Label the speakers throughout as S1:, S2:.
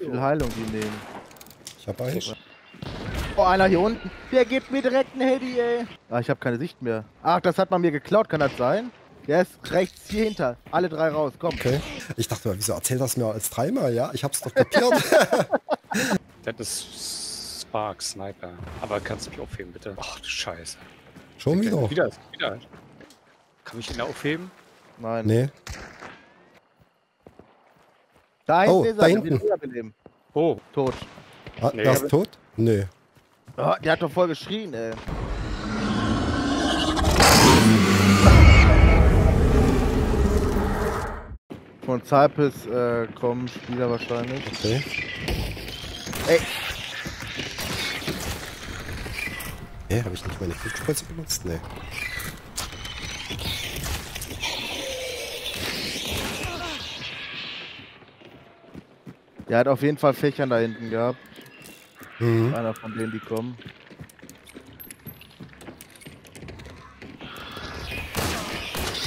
S1: Wie viel Heilung die nehmen.
S2: Ich hab einen.
S1: Oh, einer hier unten. Der gibt mir direkt einen Hedy, ey. Ah, ich habe keine Sicht mehr. Ach, das hat man mir geklaut, kann das sein? Der ist rechts hier hinter. Alle drei raus, komm.
S2: Okay. Ich dachte mal, wieso erzählt das mir als dreimal, ja? Ich hab's doch kapiert.
S3: Das ist Spark, Sniper. Aber kannst du mich aufheben, bitte? Ach du Scheiße.
S2: Schon wieder?
S3: Wieder, wieder. Kann ich ihn aufheben?
S1: Nein.
S2: Nee.
S1: Da hinten
S2: Oh,
S1: ist
S2: da
S1: er.
S2: hinten.
S1: den wiederbeleben.
S3: Oh,
S1: Tot.
S2: Ah,
S3: Nee,
S2: er ist tot? Nö.
S1: Ah, der hat doch voll geschrien, ey. Von Cypress äh, kommen Spieler wahrscheinlich.
S2: Okay.
S1: Ey.
S2: Hä, habe ich nicht meine Giftspritze benutzt? Nee.
S1: Der hat auf jeden Fall Fächern da hinten gehabt.
S2: Mhm.
S1: Einer von denen, die kommen.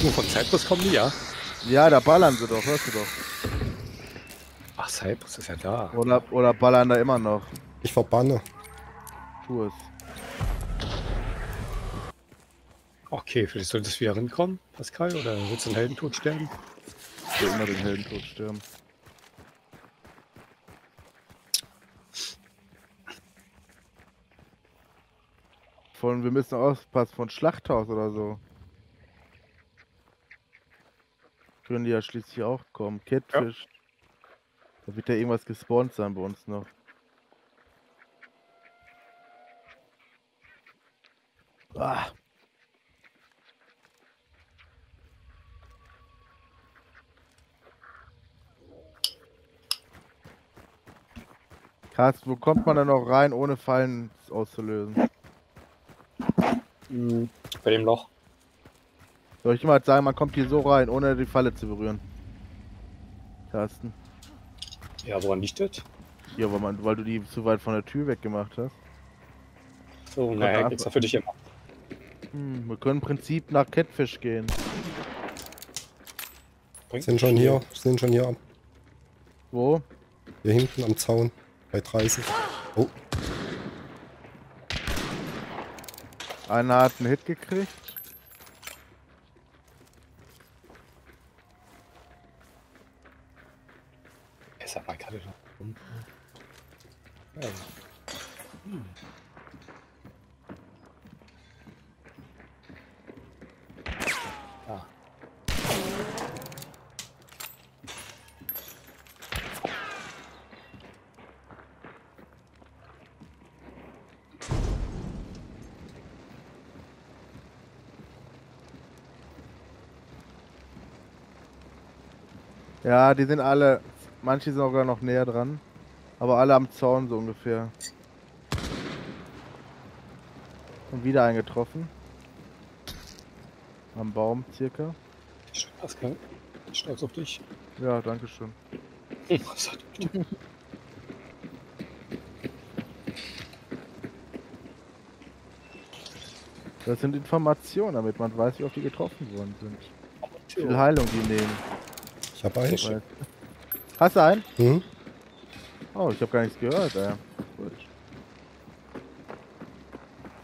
S3: nur von Cyprus kommen die, ja?
S1: Ja, da ballern sie doch, hörst du doch.
S3: Ach, Cyprus ist ja da.
S1: Oder, oder ballern da immer noch.
S2: Ich verbanne.
S1: Tu es.
S3: Okay, vielleicht soll das wieder rankommen, Pascal, oder willst du einen Heldentod sterben?
S1: Ich will immer den Heldentod sterben. Von, wir müssen aufpassen, von Schlachthaus oder so. Können die ja schließlich auch kommen. Catfish. Da wird ja irgendwas gespawnt sein bei uns noch. Ah. Krass, wo kommt man denn noch rein, ohne Fallen auszulösen?
S3: Mhm. Bei dem Loch.
S1: Soll ich mal sagen, man kommt hier so rein, ohne die Falle zu berühren? Carsten.
S3: Ja, woran liegt das?
S1: Ja, weil, man, weil du die zu weit von der Tür weggemacht hast.
S3: So, naja,
S1: ab.
S3: extra für dich immer.
S1: Hm, wir können im Prinzip nach Catfish gehen.
S3: Bringt
S2: Sind schon hier, sind schon hier,
S1: Wo?
S2: hier hinten am Zaun. Bei 30. Oh,
S1: Einer hat einen Hit gekriegt.
S3: Besser mal gerade noch. Ja.
S1: Ja, die sind alle. Manche sind sogar noch näher dran. Aber alle am Zaun so ungefähr. Und wieder eingetroffen. Am Baum circa.
S3: Pascal. Stolz auf dich.
S1: Ja, danke schön.
S3: Was hat
S1: Das sind Informationen, damit man weiß, wie oft die getroffen worden sind. Wie viel Heilung die nehmen.
S2: Ich habe einen.
S1: Du. Hast du einen?
S2: Mhm.
S1: Oh, ich habe gar nichts gehört, ey. Gut.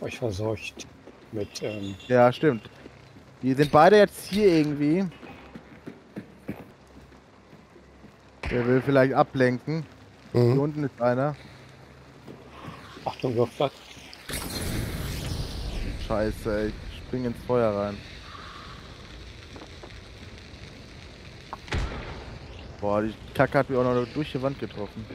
S3: euch versorgt mit ähm,
S1: Ja, stimmt. Die sind beide jetzt hier irgendwie. Der will vielleicht ablenken. Hier
S2: Mhm.
S1: unten ist einer.
S3: Achtung, Würfblatt.
S1: Scheiße, ich spring ins Feuer rein. Boah, die Kacke hat mich auch noch durch die Wand getroffen.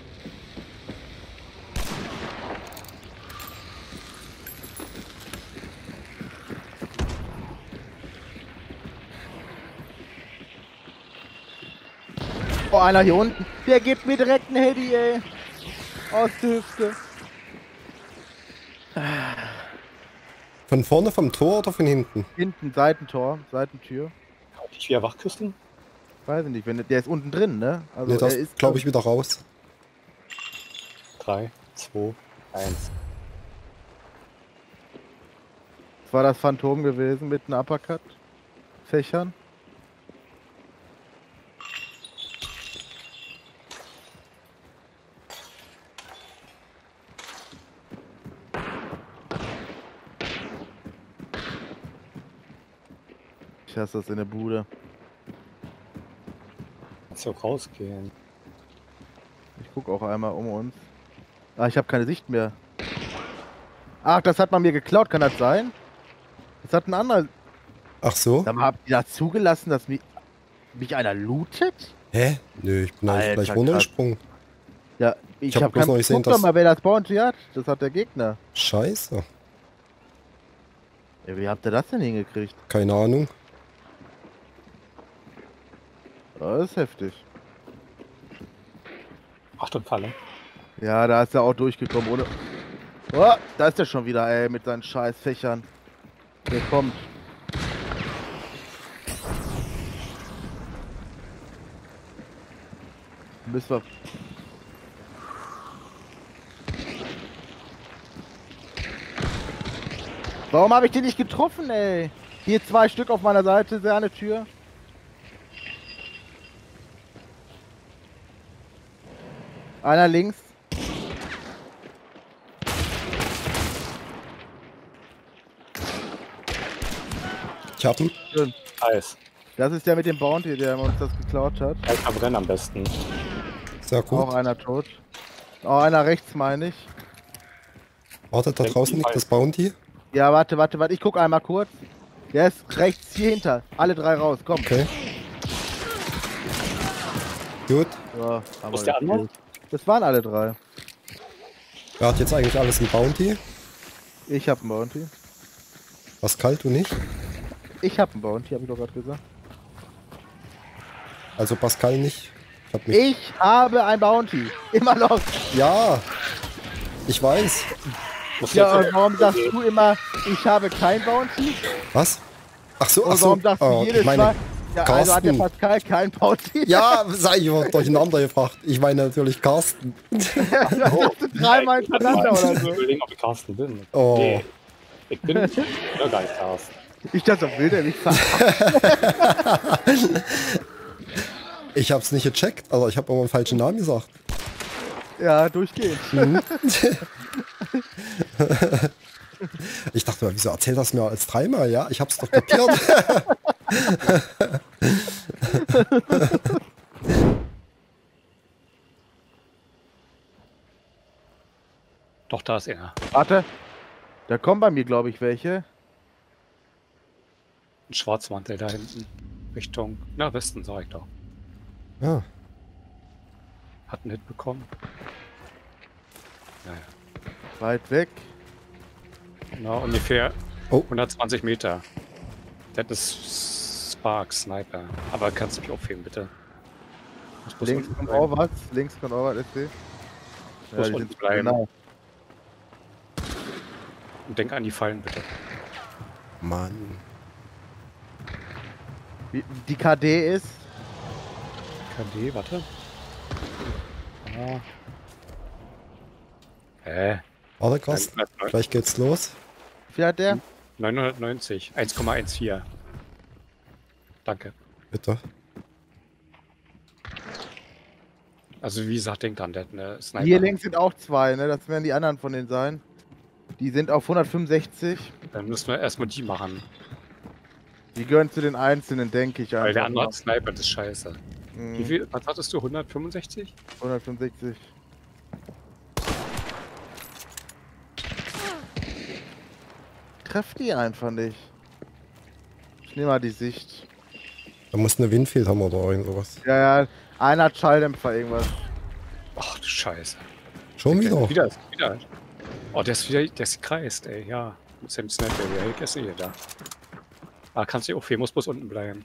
S1: Oh, einer hier unten. Der gibt mir direkt einen Hedy, ey. Aus der Hüfte.
S2: Von vorne vom Tor oder von hinten?
S1: Hinten, Seitentor, Seitentür.
S3: Kann ich wieder wachküssen?
S1: Weiß ich nicht, wenn, der ist unten drin, ne? Also
S2: nee, das
S1: ist,
S2: glaube ich, wieder raus.
S3: 3, 2, 1.
S1: Das war das Phantom gewesen mit einem Uppercut. Fächern. Ich hasse das in der Bude.
S3: Kannst du auch rausgehen.
S1: Ich guck auch einmal um uns. Ah, ich habe keine Sicht mehr. Ach, das hat man mir geklaut, kann das sein? Das hat ein anderer.
S2: Ach so?
S1: Mal, habt ihr da zugelassen, dass mich, mich einer lootet?
S2: Hä? Nö, ich bin eigentlich
S1: Alter,
S2: gleich runtergesprungen.
S1: Ja, ich,
S2: Ich hab
S1: hab
S2: bloß
S1: kein
S2: noch nicht gesehen,
S1: Guck doch
S2: dass-
S1: mal, wer das Bounty hat. Das hat der Gegner.
S2: Scheiße.
S1: Ja, wie habt ihr das denn hingekriegt?
S2: Keine Ahnung.
S1: Das ist heftig.
S3: Achtung, Falle.
S1: Ja, da ist er auch durchgekommen, ohne. Oh, da ist er schon wieder, ey, mit seinen scheiß Fächern. Der kommt. Müssen wir. Warum habe ich den nicht getroffen, ey? Hier zwei Stück auf meiner Seite, sehr eine Tür. Einer links.
S2: Ich hab ihn.
S1: Schön.
S3: Eis.
S1: Das ist der mit dem Bounty, der uns das geklaut hat.
S3: Eis verbrennen am besten.
S2: Sehr gut.
S1: Auch einer tot. Auch einer rechts, meine ich.
S2: Wartet, da draußen liegt das Bounty.
S1: Ja, warte, warte, warte. Ich guck einmal kurz. Der ist rechts hier hinter. Alle drei raus. Komm.
S2: Okay. Gut.
S1: So, haben
S3: ist
S1: wir
S3: der andere?
S1: Das waren alle drei.
S2: Wer hat jetzt eigentlich alles ein Bounty?
S1: Ich hab einen Bounty.
S2: Pascal, du nicht?
S1: Ich hab einen Bounty, hab ich doch gerade gesagt.
S2: Also Pascal nicht. Ich hab mich.
S1: Ich habe ein Bounty. Immer noch.
S2: Ja. Ich weiß.
S3: Muss
S1: Ja, und warum sagst du immer, ich habe kein Bounty?
S2: Was? Ach so, ach so.
S1: warum sagst du
S2: Oh,
S1: jedes
S2: ich meine,
S1: Mal, ja, also hat der
S2: Carsten.
S1: Pascal kein Bounty?
S2: Ja, sei ich durcheinander gefragt. Ich meine natürlich Carsten.
S1: Dreimal hintereinander oder
S3: Ich
S1: so.
S3: überlegen, ob ich Carsten bin.
S2: Oh.
S3: Nee. Ich bin ja, gar nicht Carsten.
S1: Ich dachte, doch, will der nicht verarschen.
S2: Ich hab's nicht gecheckt, aber ich habe immer einen falschen Namen gesagt.
S1: Ja, durchgehend.
S2: Ich dachte mal, wieso erzählt das mir als dreimal? Ja, ich hab's doch kapiert.
S3: Doch, da ist er.
S1: Warte. Da kommen bei mir, glaube ich, welche.
S3: Ein Schwarzmantel da hinten. Richtung, na, Westen, sag ich doch.
S2: ja.
S3: Hat einen Hit bekommen. Naja.
S1: Weit weg.
S3: Na, ungefähr
S2: Oh.
S3: 120 Meter. Der hat eine Spark Sniper. Aber kannst du mich aufheben, bitte?
S1: Links kommt
S3: bleiben.
S1: auch was. Links kommt auch was, SC.
S3: Muss
S1: die
S3: unten
S1: sind-
S3: bleiben.
S1: Genau.
S3: Und denk an die Fallen, bitte.
S2: Mann.
S1: Wie- Die KD ist.
S3: KD, warte. Ah. Hä?
S2: Warte, Carsten. Gleich geht's los.
S1: Wie hat der?
S3: 990. 1,14. Danke.
S2: Bitte.
S3: Also wie gesagt, denkt dran, der hat eine Sniper.
S1: Hier links sind auch zwei, ne? Das werden die anderen von denen sein. Die sind auf 165.
S3: Dann müssen wir erstmal die machen.
S1: Die gehören zu den Einzelnen, denke ich.
S3: Weil der andere Sniper, das ist scheiße.
S1: Mhm,
S3: Wie viel, was hattest du? 165?
S1: 165. Treff die einfach nicht. Ich nehme mal die Sicht.
S2: Da muss eine Winfield haben oder irgend sowas.
S1: Ja, ja. Einer hat Schalldämpfer, irgendwas.
S3: Ach du Scheiße.
S2: Schon wieder.
S3: Wieder, wieder. Oh, der ist wieder, der ist kreist, ey, ja. Seinem Sniper, ja, ich esse hier da. Ah, kannst du auch muss bloß unten bleiben.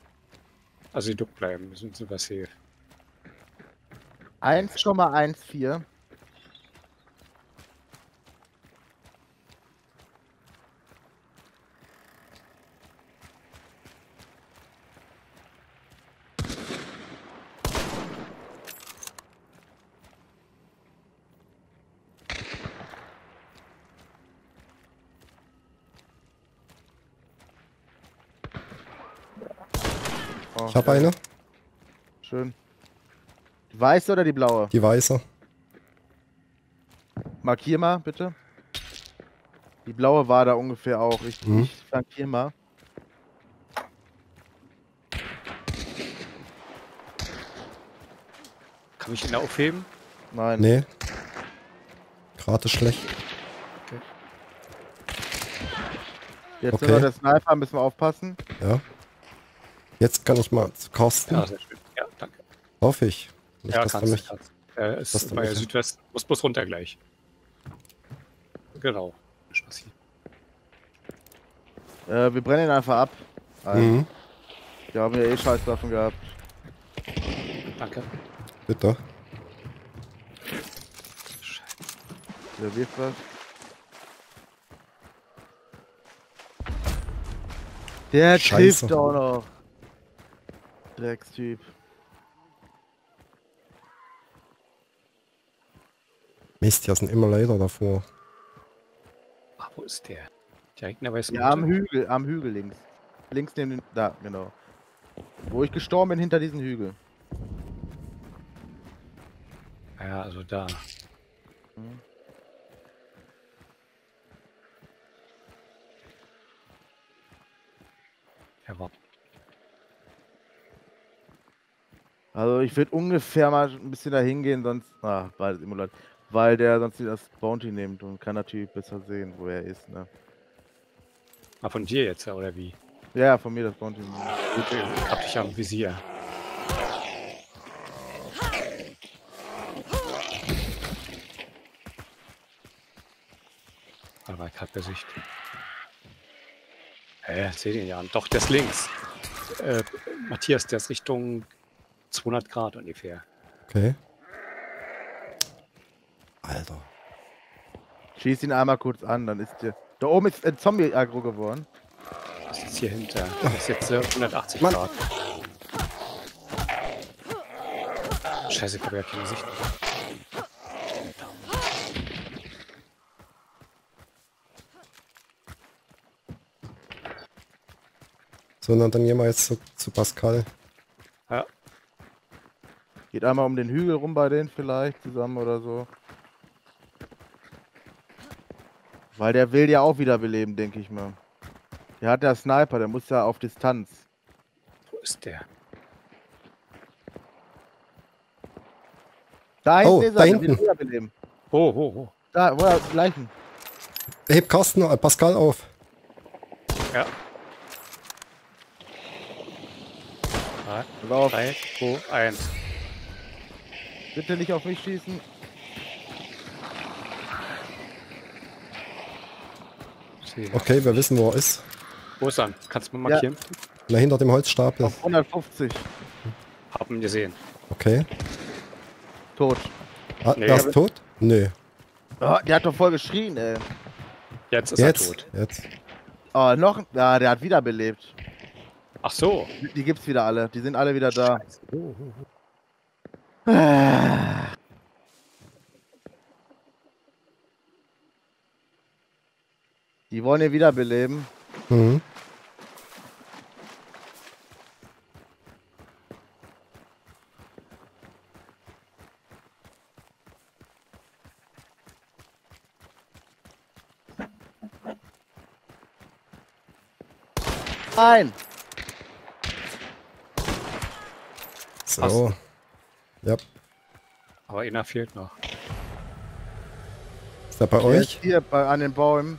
S3: Also die duck bleiben, wir sind super safe.
S1: 1,14.
S2: Ich habe eine.
S1: Schön. Die weiße oder die blaue?
S2: Die weiße.
S1: Markier mal, bitte. Die blaue war da ungefähr auch. Ich,
S2: mhm.
S1: ich flankier mal.
S3: Kann ich ihn aufheben?
S1: Nein.
S2: Nee. Gerade schlecht. Okay.
S1: Jetzt
S2: okay.
S1: wir der Sniper, müssen wir aufpassen.
S2: Ja. Jetzt kann ich mal zu Carsten.
S3: Ja, sehr schön. Ja, danke.
S2: Hoffe ich. Nicht,
S3: ja, kannst du.
S2: mich.
S3: kannst. Er
S2: dass
S3: ist bei
S2: mich-
S3: Südwest. Muss bloß runter gleich. Genau. Nicht passiert.
S1: Äh, wir brennen ihn einfach ab. Ein.
S2: Mhm.
S1: Wir haben ja eh Scheißwaffen gehabt.
S3: Danke.
S2: Bitte.
S3: Scheiße.
S1: Der wirft was. Der
S2: Scheiße.
S1: trifft auch noch. Dreckstyp.
S2: Mist, hier sind immer leider davor.
S3: Ach, wo ist der? Direkt in der weißen
S1: Ja, am? Hügel, am Hügel links. Links neben den. Da, genau. Wo ich gestorben bin, hinter diesem Hügel.
S3: Ja, also da.
S1: Mhm.
S3: Er war.
S1: Also ich würde ungefähr mal ein bisschen da hingehen, sonst. Ah, beides Emulat. Weil der sonst das Bounty nimmt und kann natürlich besser sehen, wo er ist, ne?
S3: Ah, von dir jetzt, oder wie?
S1: Ja, von mir das Bounty.
S3: Gut, ich hab dich ja im Visier. Aber ich hab Gesicht. Hä, seh den ja an. Doch, der ist links. Äh, Matthias, der ist Richtung 200 Grad ungefähr.
S2: Okay. Alter.
S1: Schieß ihn einmal kurz an, dann ist der. Da oben ist ein Zombie-Agro geworden.
S3: Das ist hier hinter. Das ist jetzt äh, 180
S2: Mann.
S3: Grad. Scheiße, ich habe ja keine Sicht.
S2: So, na, dann gehen wir jetzt zu, zu Pascal.
S1: Geht einmal um den Hügel rum bei denen vielleicht zusammen oder so. Weil der will ja auch wiederbeleben, denke ich mal. Der hat ja Sniper, der muss ja auf Distanz.
S3: wo ist der?
S1: Da hinten
S2: Oh,
S1: ist er,
S2: da
S1: der
S2: hinten.
S1: wiederbeleben.
S3: Oh, oh, oh.
S1: Da, wo er gleichen.
S2: Heb Carsten, äh, Pascal auf.
S3: Ja. Drei, zwei, eins.
S1: Bitte nicht auf mich schießen.
S2: Okay, wir wissen, wo er ist.
S3: Wo ist er? Kannst du mal markieren?
S2: Na, hinter dem Holzstapel.
S1: Auf 150.
S3: Hab ihn gesehen.
S2: Okay.
S1: Tot.
S2: Ah,
S3: Nee.
S2: er ist tot? Nö.
S1: Oh, der hat doch voll geschrien, ey.
S3: Jetzt ist
S2: Jetzt.
S3: er tot.
S2: Jetzt.
S1: Oh, noch. Ja, der hat wiederbelebt.
S3: Ach so.
S1: Die, die gibt's wieder alle. Die sind alle wieder da.
S3: Scheiße. Oh.
S1: Die wollen ihn wiederbeleben.
S2: Mhm.
S1: Nein!
S2: So. Ja.
S3: Aber einer fehlt noch.
S2: Ist er bei
S1: Der ist
S2: euch?
S1: hier bei, an den Bäumen.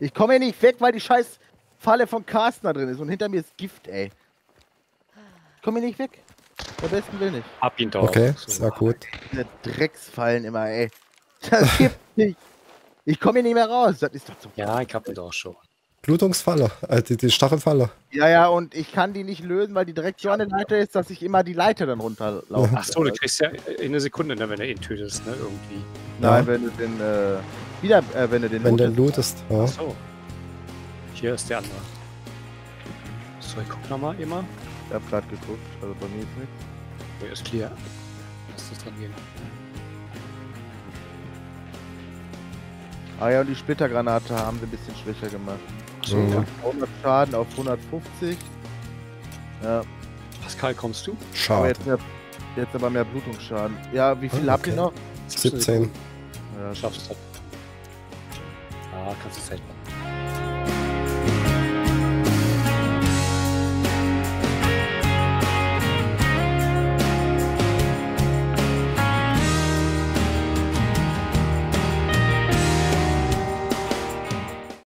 S1: Ich komme hier nicht weg, weil die scheiß Falle von Carsten da drin ist. Und hinter mir ist Gift, ey. Ich komme hier nicht weg. Der besten will nicht.
S3: Hab ihn doch.
S2: Okay,
S3: So.
S2: sehr gut.
S1: Diese Drecksfallen immer, ey. Das gibt nicht. Ich komme hier nicht mehr raus. Das ist doch so.
S3: Ja, ich hab ihn doch schon.
S2: Blutungsfalle. Äh, die, die Stachelfalle.
S1: Ja, ja, und ich kann die nicht lösen, weil die direkt so an der Leiter ist, dass ich immer die Leiter dann runterlaufe.
S3: Ach so, du kriegst ja in einer Sekunde, ne, wenn du ihn tötest, ne, irgendwie.
S1: Nein,
S2: Ja.
S1: wenn du den, äh, wieder, äh, wenn du den
S2: Wenn du
S1: lootest.
S2: lootest. Ja.
S3: Ach so. Hier ist der andere. So, ich guck nochmal immer.
S1: Ich hab grad geguckt, also bei mir ist nichts.
S3: Hier ist clear. Lass das dran gehen.
S1: Ah ja, und die Splittergranate haben sie ein bisschen schwächer gemacht.
S2: Mhm.
S3: ja.
S1: 100 Schaden auf 150. Ja,
S3: Pascal, kommst du?
S1: aber
S2: Schade.
S1: jetzt, mehr, jetzt aber mehr Blutungsschaden. Ja, wie viel
S2: Ah,
S1: habt ihr
S2: okay.
S1: noch?
S2: 17.
S1: Ja,
S3: Schaffst du. Ah, kannst du machen.